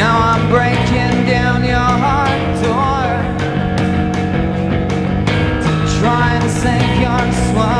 Now I'm breaking down your heart door to try and save your soul.